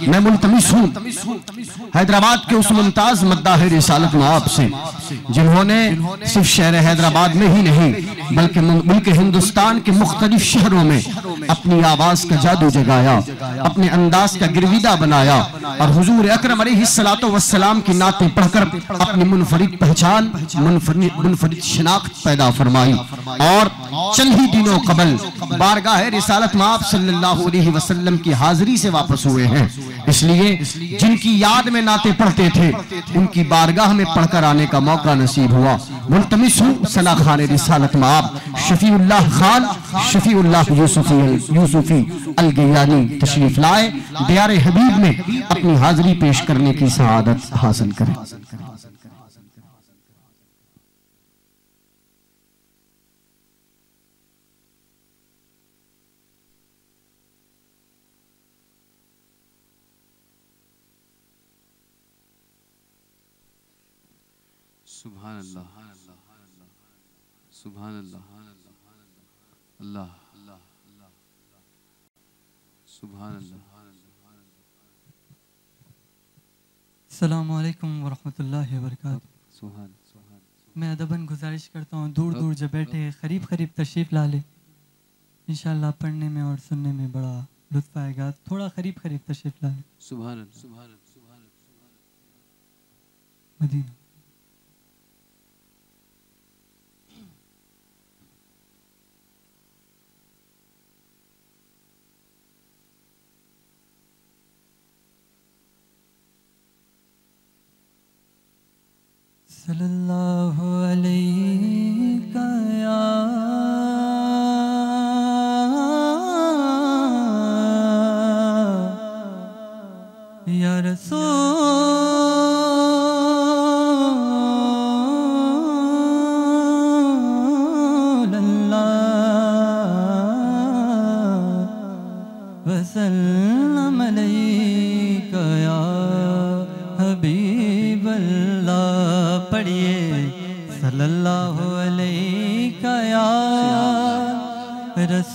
میں ملتمس ہوں۔ حیدرآباد کے اس ممتاز مداح رسالت معاب سے، جنہوں نے صرف شہر حیدرآباد میں ہی نہیں، بلکہ ملک ہندوستان کے مختلف شہروں میں اپنی آواز کا جادو جگایا، اپنے انداز کا گرویدہ بنایا اور حضور اکرم علیہ السلام کی نعتیں پڑھ کر اپنی منفرد پہچان، منفرد شناخت پیدا فرمائی اور چند ہی دنوں قبل بارگاہ رسالت معاب صلی اللہ علیہ وسلم کی حاضری سے واپس ہوئے ہیں۔ اس لیے جن کی یاد میں نعتیں پڑھتے تھے، ان کی بارگاہ میں پڑھ کر آنے کا موقع نصیب ہوا۔ ملتمس ہوں صلاح خان رسالت معاب شفیع اللہ خان شفیع اللہ یوسفی یوسفی الگیانی تشریف لائے۔ دیار حبیب میں اپنی حاضری پیش کرنے کی سعادت حاصل کریں۔ سبحان اللہ۔ سبحان اللہ۔ اللہ۔ سبحان اللہ۔ السلام علیکم ورحمۃ اللہ وبرکاتہ۔ سبحان میں ادباً گزارش کرتا ہوں دور دور جب بیٹھے قریب قریب تشریف لا لے۔ انشاءاللہ پڑھنے میں اور سننے میں بڑا لطف آئے گا۔ تھوڑا قریب قریب تشریف لا لے۔ سبحان اللہ سبحان اللہ۔ مدینہ۔ صلی اللہ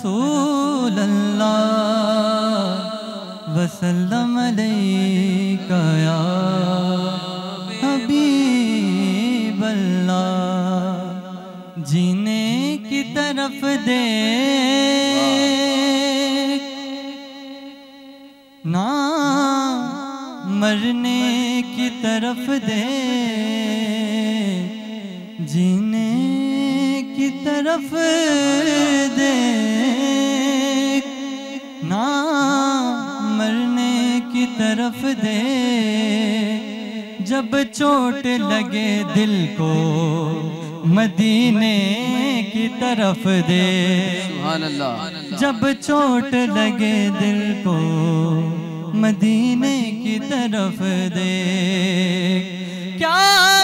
رسول اللہ وسلم علیک یا حبیب اللہ، جینے کی طرف دے نہ مرنے کی طرف دے جینے کی طرف دے نہ مرنے کی طرف دے۔ جب چوٹ لگے دل کو مدینے کی طرف دے۔ سبحان اللہ۔ جب چوٹ لگے دل کو مدینے کی طرف دے۔ کیا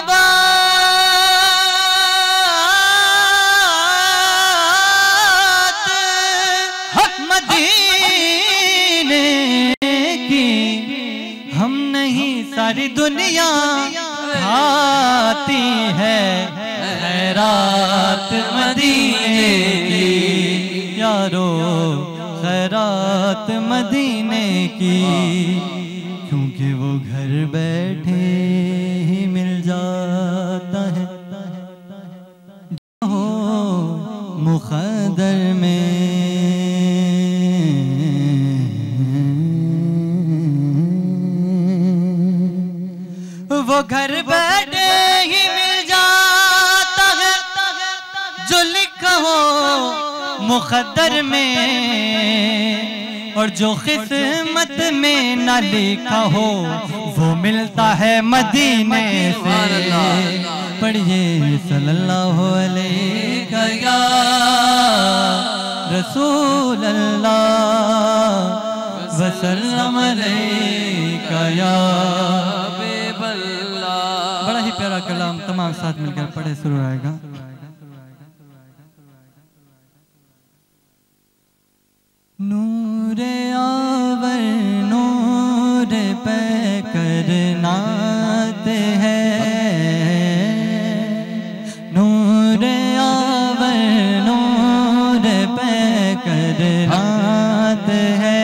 ہے خیرات مدینے کی۔ یارو خیرات مدینے کی۔ کیونکہ وہ گھر بیٹھے ہی مل جاتا ہے۔ ہو مخدر میں۔ وہ گھر بیٹھے ہی جو مخدر میں اور جو قسمت میں نہ لکھا ہو، وہ ملتا ہے مدینے سے۔ پڑھئے صلی اللہ علیہ یا رسول اللہ وسلم علیہ یا بڑا ہی پیارا کلام تمام ساتھ مل کر پڑھے شروع آئے گا۔ نور آور نور پہ کرنات ہے نور آور نور پہ کرنات ہے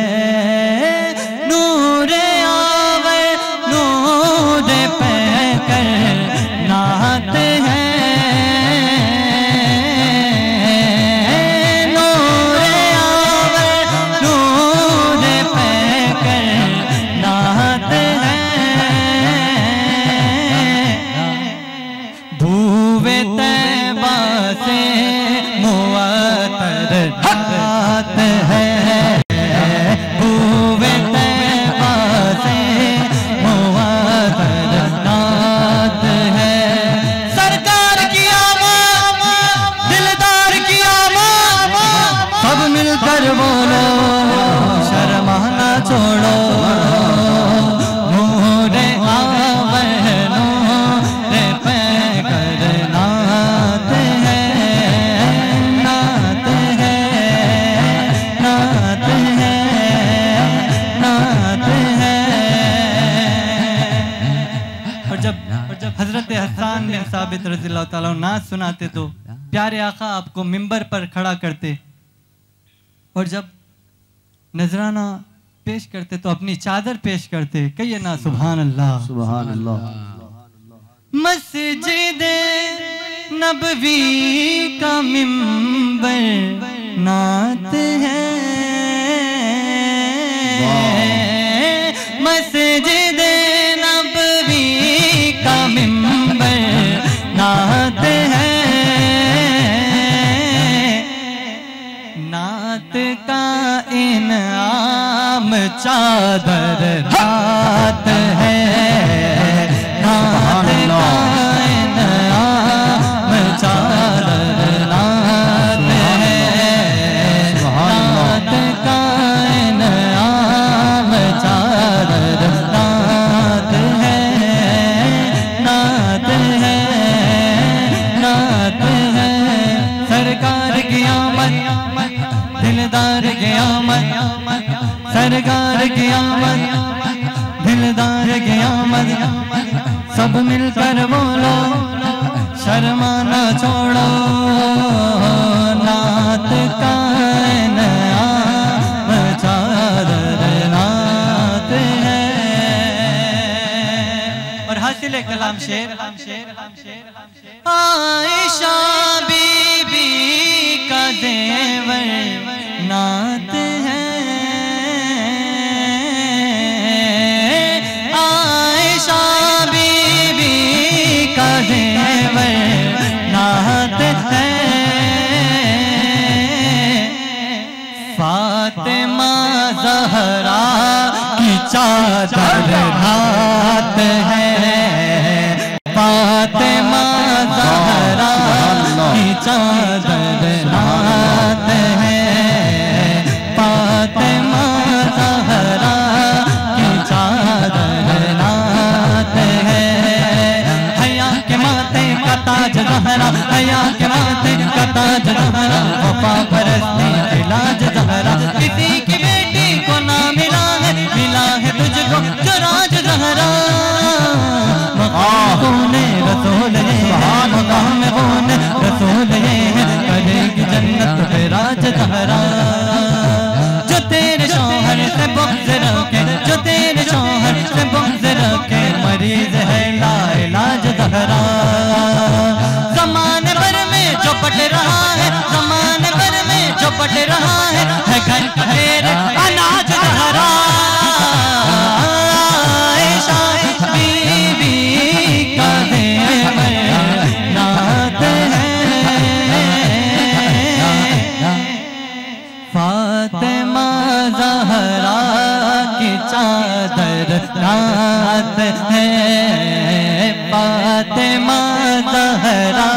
کر بولو شرمانا چھوڑو حضرت حسان ثابت رضی اللہ تعالیٰ نہ سناتے تو پیارے آقا آپ کو ممبر پر کھڑا کرتے اور جب نذرانہ پیش کرتے تو اپنی چادر پیش کرتے کہیے نا سبحان اللہ۔ سبحان اللہ۔ مسجد نبوی کا ممبر نات ہے۔ مسجد چادر رات ہے۔ کی دلدار کی آمد سب مل کر بولو، شرمانا چھوڑو نات کا نیا، چادر نات ہے۔ اور حاصل کلام شیر۔ عائشہ صحرا کی چادر ڈھات ہے۔ فاطمہ زہرا کی چادر پٹ رہا ہے گھر میرے اناج دھرا فاطمہ زہرا کی چادر نات ہے۔ فاطمہ زہرا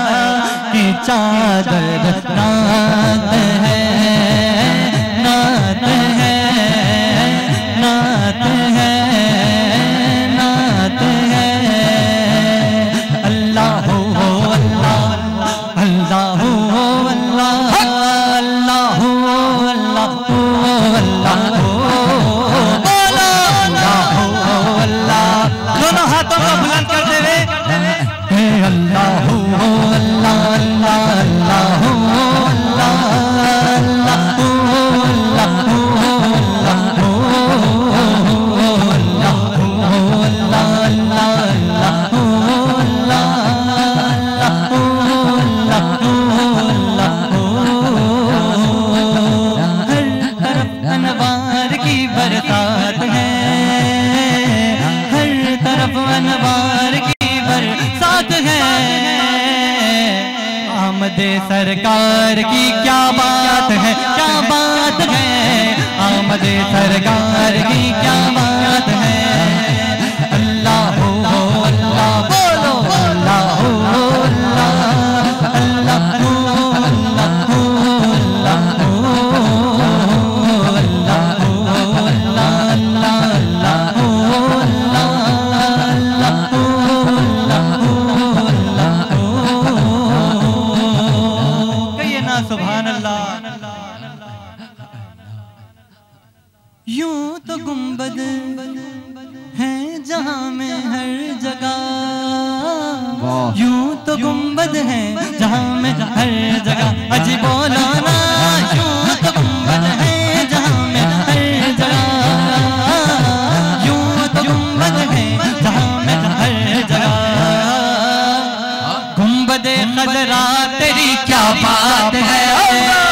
کی چادر رات ہے۔ بد خضرہ تیری کیا بات ہے؟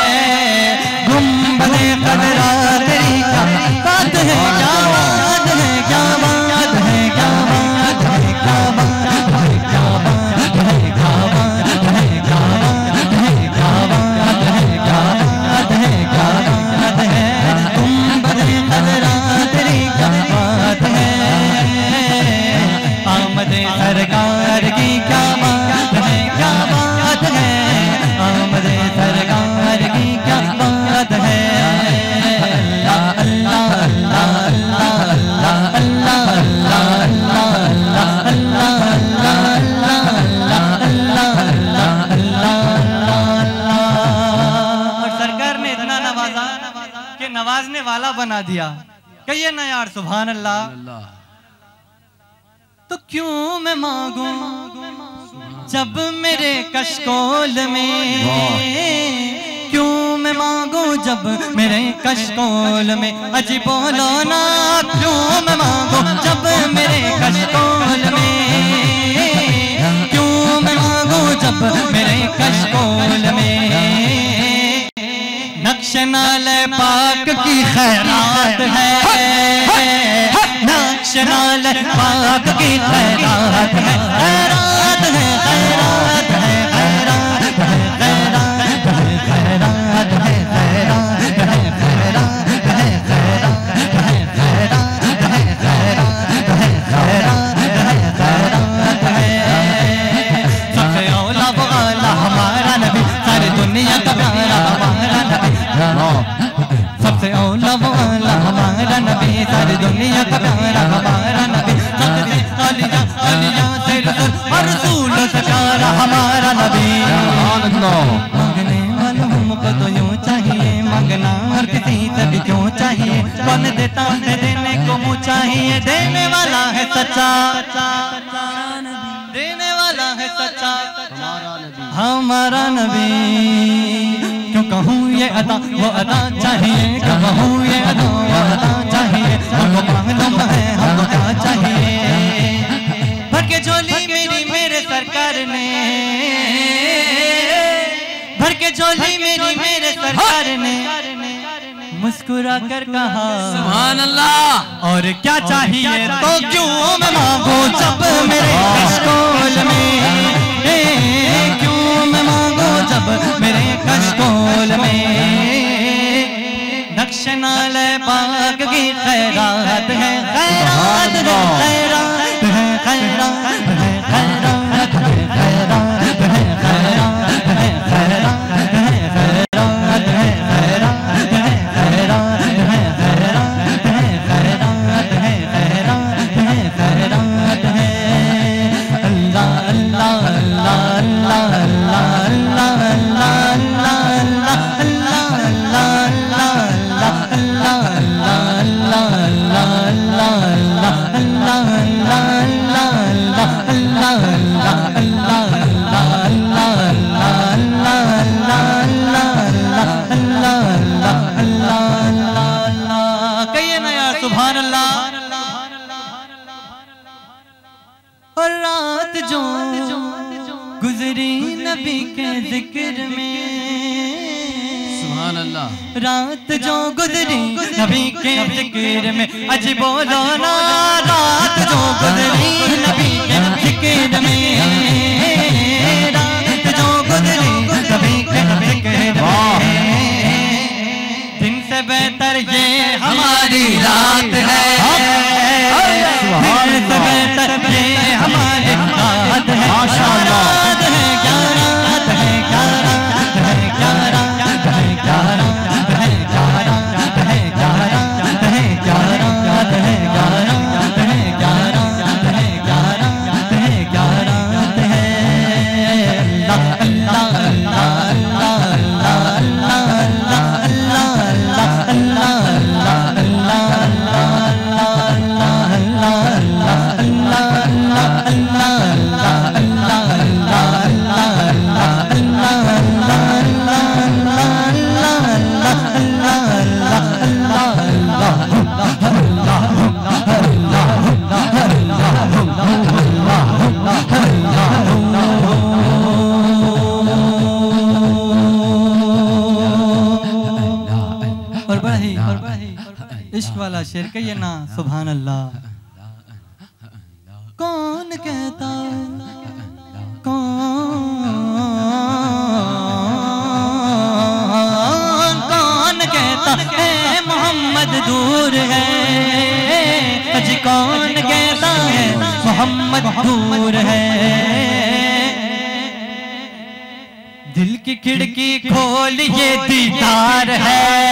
کے نوازنے والا بنا دیا۔ کہیے نا یار سبحان اللہ۔ تو کیوں میں مانگوں؟ جب میرے کشکول میں کیوں میں مانگوں؟ جب میرے کشکول میں اجی بولو نا، کیوں میں مانگوں؟ جب میرے کشکول میں کیوں میں مانگوں؟ جب میرے کشکول میں ناشنال پاک کی خیرات ہے۔ ناشنال پاک کی خیرات ہے۔ سچا دینے والا ہے سچا ہمارا نبی۔ کیوں کہوں یہ عطا وہ عطا چاہیے۔ کہوں یہ عطا وہ عطا چاہیے۔ ہم کو معلوم ہے ہم کو کیا چاہیے؟ بھر کے جھولی میری میرے سرکار نے۔ بھر کے جھولی میری میرے سرکار نے۔ مسکرا کر کہا سبحان اللہ! اور کیا چاہیے تو کیوں میں مانگو جب میرے کشکول میں؟ کیوں میں مانگو جب میرے کشکول میں؟ نقش نال پاک کی خیرات ہے خیرات ہے خیرات ہے والا شعر کہیے نا سبحان اللہ کون کہتا کون؟ کون کہتا ہے محمد دور ہے؟ اج کون کہتا ہے محمد دور ہے؟ دل کی کھڑکی کھولیے دیدار ہے۔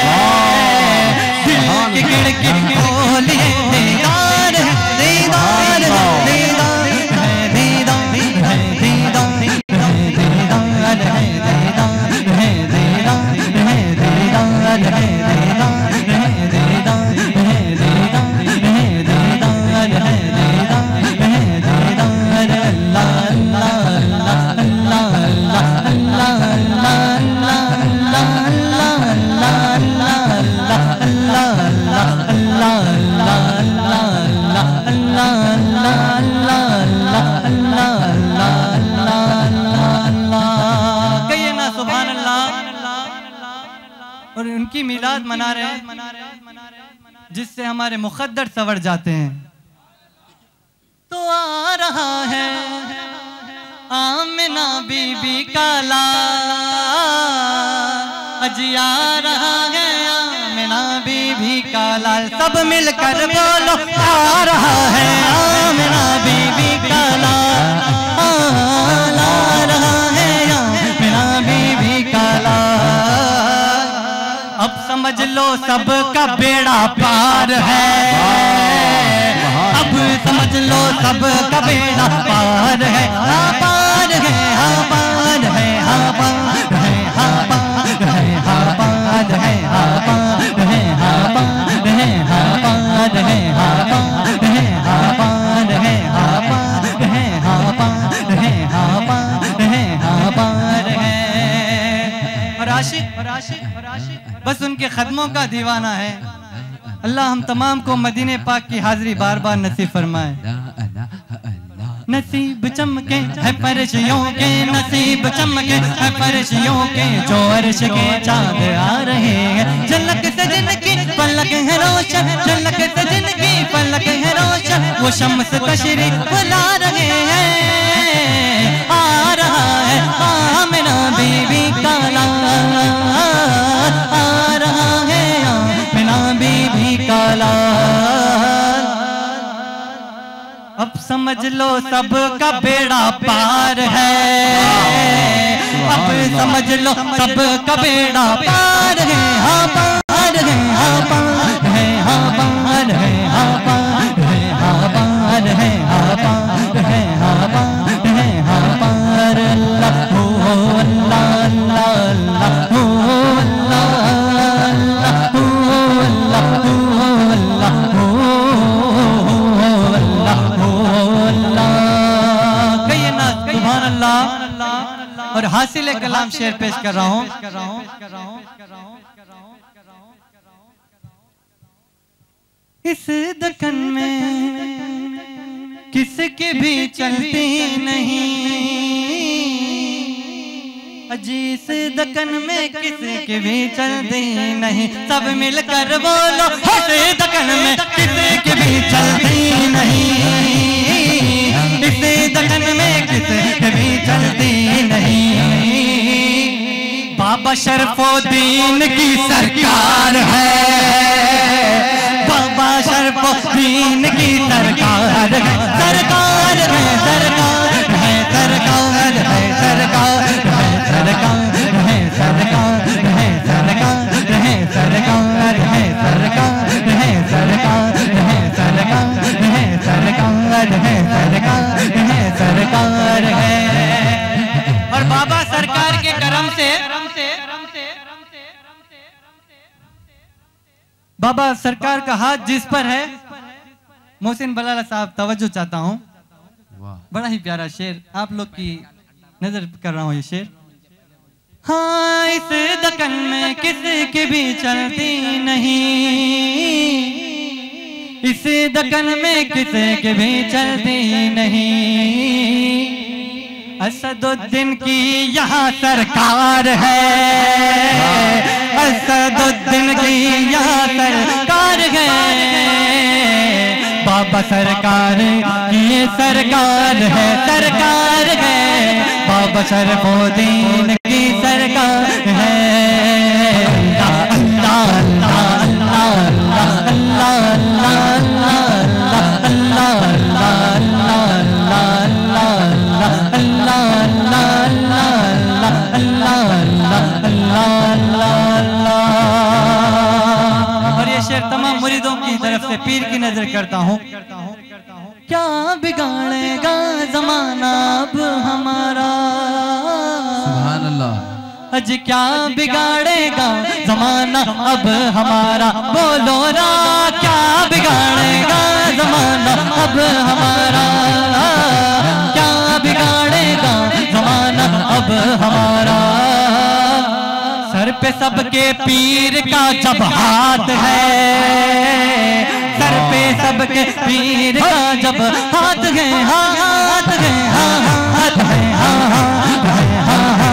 مقدر سور جاتے ہیں۔ تو آ رہا ہے۔ آمنہ بی بی کا لال۔ اجی آ رہا ہے۔ آمنہ بی بی کا لال۔ سب مل کر بولو، آ رہا ہے۔ آمنہ بی سمجھ لو سب کا بیڑا پار ہے۔ اب سمجھ لو سب کا بیڑا پار ہے۔ ہاں پار ہے ہاں پار ہے ہاں پار ہے ہاں پار ہے ہاں پار ہے ہاں پار ہے ہاں پار ہے ہاں پار ہے ہاں پار عاشق بس ان کے قدموں کا دیوانہ ہے۔ اللہ ہم تمام کو مدینہ پاک کی حاضری بار بار نصیب فرمائے۔ نصیب چمکے ہے پرشیوں کے، نصیب چمکے ہے پرشیوں کے۔ جو عرش کے چاند آ رہے ہیں۔ جلک سے جن کی پلک ہے روشن۔ جلک سے جن کی پلک ہے روشن۔ وہ شمس تشریف بلا رہے ہیں۔ اب سمجھ لو سب کا بیڑا پار ہے۔ اب سمجھ لو سب کا بیڑا پار ہے۔ شعر پیش کر رہا ہوں۔ اس دکن میں کس کی بھی چلتی نہیں۔ اجیس دکن میں کس کی بھی چلتی نہیں۔ سب مل کر بولو اس دکن میں شرف و دین کی سرکار ہے بابا شرف و دین کی سرکار ہے سرکار ہے سرکار ہے سرکار ہے سرکار ہے سرکار ہے سرکار ہے سرکار ہے سرکار ہے سرکار ہے سرکار ہے سرکار ہے سرکار ہے سرکار ہے سرکار ہے اور بابا سرکار کے کرم سے بابا سرکار کا ہاتھ جس پر ہے محسن بلالہ صاحب توجہ چاہتا ہوں۔ بڑا ہی پیارا شعر آپ لوگ کی نظر کر رہا ہوں یہ شعر۔ ہاں اس دکن میں کس کی بھی چلتی نہیں۔ اس دکن میں کس کی بھی چلتی نہیں۔ اسد الدین کی یہاں سرکار ہے۔ اسد الدین کی یا سرکار ہے۔ بابا سرکار کی سرکار ہے سرکار ہے۔ بابا شرف الدین سے پیر کی نظر کرتا ہوں۔ کیا بگاڑے گا زمانہ اب ہمارا؟ سبحان اللہ اج کیا بگاڑے گا زمانہ اب ہمارا؟ بولو نا کیا بگاڑے گا زمانہ اب ہمارا؟ کیا بگاڑے گا زمانہ اب ہمارا؟ سر پہ سب کے پیر کا جب ہاتھ ہے سر پہ سب کے پیر کا جب ہاتھ ہے ہاتھ ہے ہاتھ ہے ہاتھ ہے ہاتھ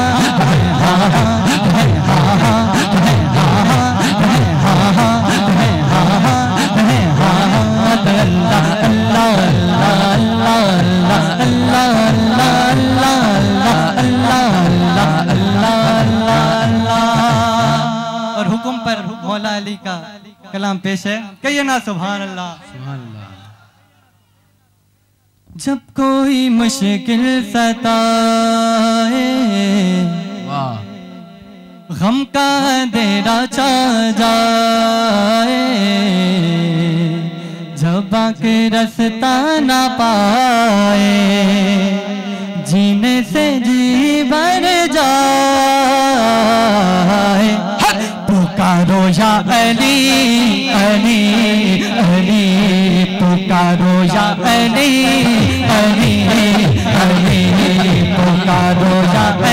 اور حکم پر مولا علی کا کلام پیش ہے کہیے نا سبحان اللہ۔ سبحان اللہ۔ جب کوئی مشکل ستائے غم کا دیرا چا جائے۔ جب کے رستا نہ پائے جینے سے جی بر جائے۔ یا علی علی علی پکارو یا علی علی علی پکارو یا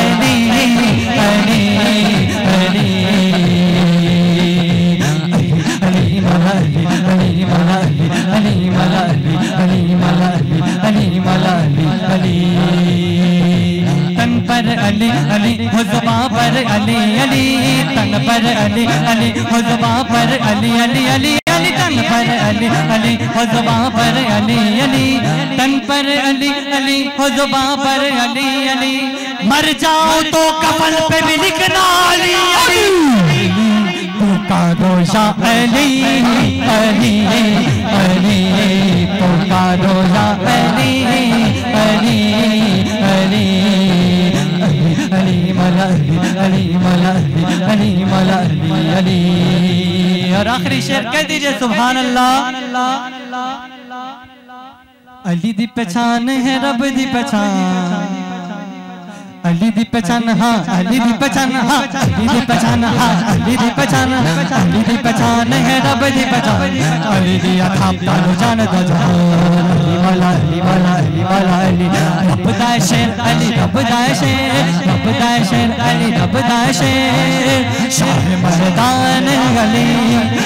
تن علی علی حزبا پر علی علی تن پر علی علی حزبا پر علی علی علی علی تن پر علی علی حزبا پر علی علی تن پر علی علی حزبا پر علی علی مر جاؤ تو کفن پہ بھی لکھنا علی علی پکارو یا علی علی علی پکارو یا علی آخری شعر کہہ دیجیے سبحان اللہ علی دی پہچان ہے رب دی پہچان۔ علی دی پہچان ہاں علی دی پہچان ہاں علی دی پہچان ہاں علی دی پہچان علی دی پہچان ہے، رب دی پہچان علی دی اتھام تانو جان دا جہان علی والا علی والا علی والا، علی۔ رب دا شیر، علی رب دا شیر۔ رب دا شیر، علی رب دا شیر۔ شاہ مردان علی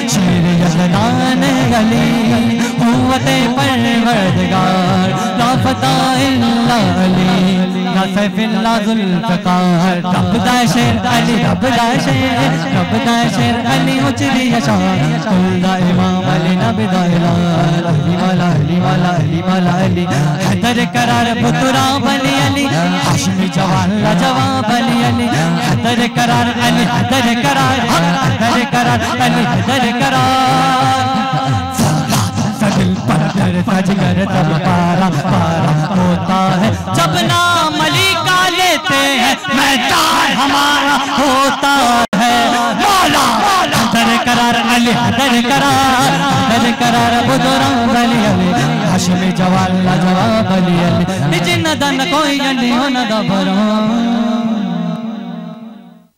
شیر یزدان علی قوت پروردگار فتح اللہ علی لا سیف اللہ ذوالفقار۔ رب دا شیر علی، رب دا شیر، رب دا شیر علی اچری شان کل دا امام علی، نبی دا الہ، علی والا علی والا علی والا علی۔ حیدر قرار بطرا بلی علی حشمی جوان لا جواب علی علی۔ حیدر قرار علی، حیدر قرار حیدر قرار علی، حیدر قرار۔ پر کر تب پارا پارا ہوتا ہے جب نام علی کا لیتے ہیں میدان ہمارا ہوتا ہے مولا حضر قرار علی حضر قرار حضر قرار بدران علی علی حشم جوال جواب علی علی جن دن کوئی علی ہونا دا بران